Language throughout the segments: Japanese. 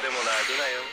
でも泣くなよ。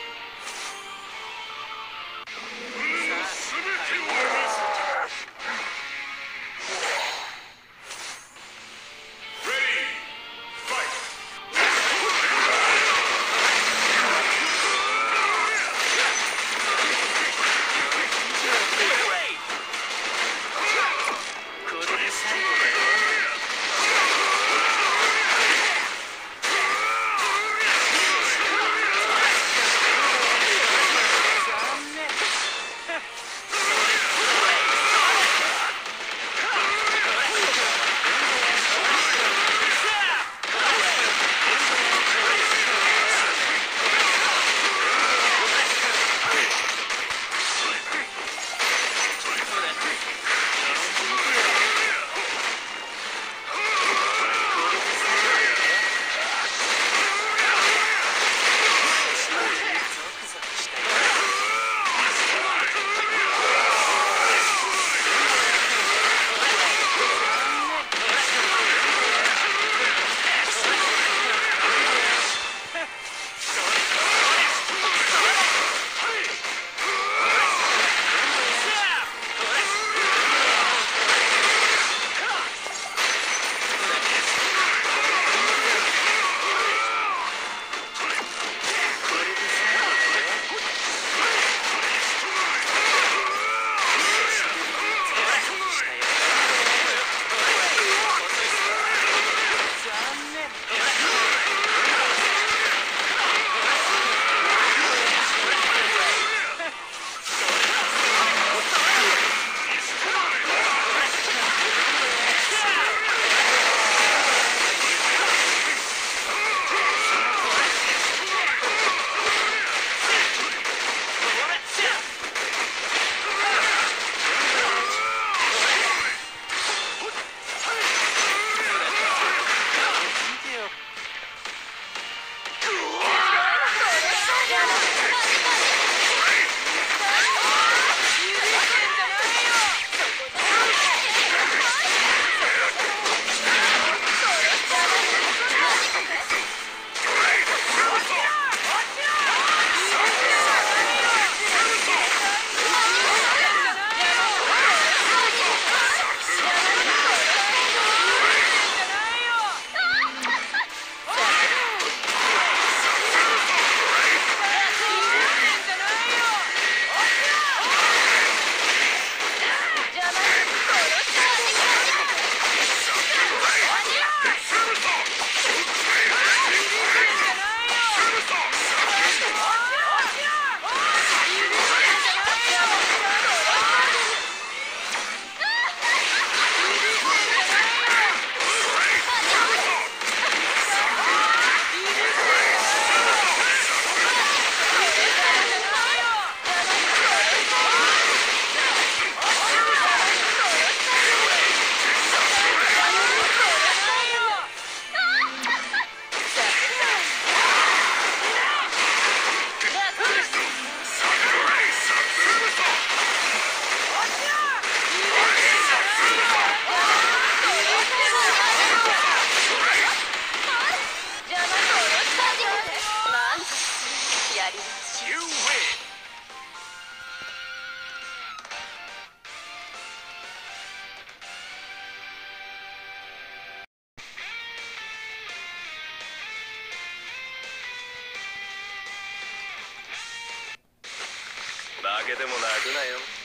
げでも泣くなよ。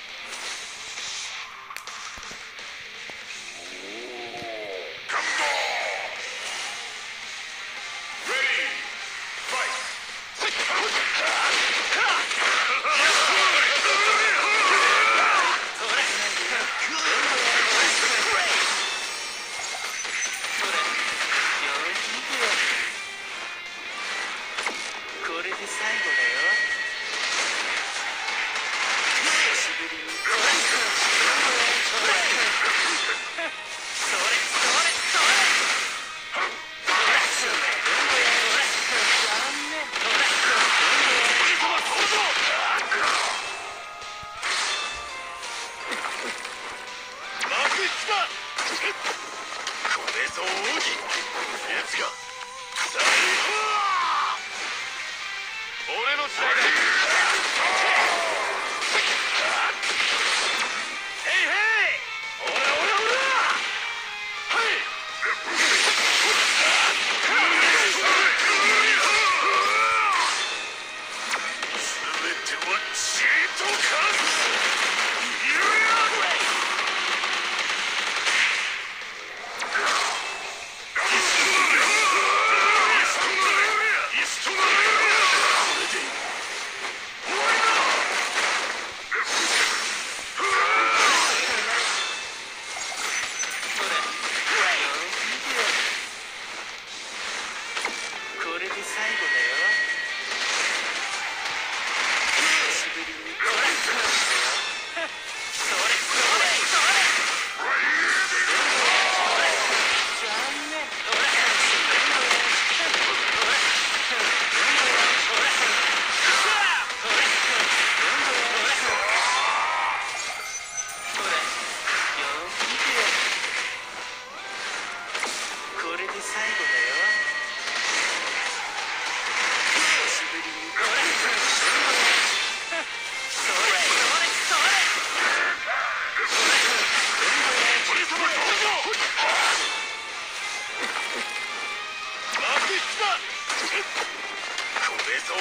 俺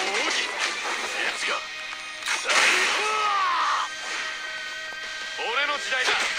の時代だ。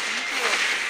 Thank you.